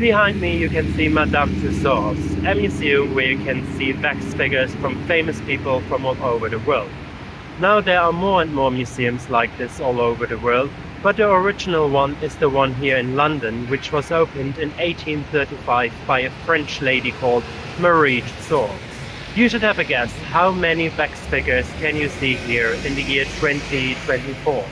Behind me you can see Madame Tussauds, a museum where you can see wax figures from famous people from all over the world. Now there are more and more museums like this all over the world, but the original one is the one here in London, which was opened in 1835 by a French lady called Marie Tussauds. You should have a guess, how many wax figures can you see here in the year 2024?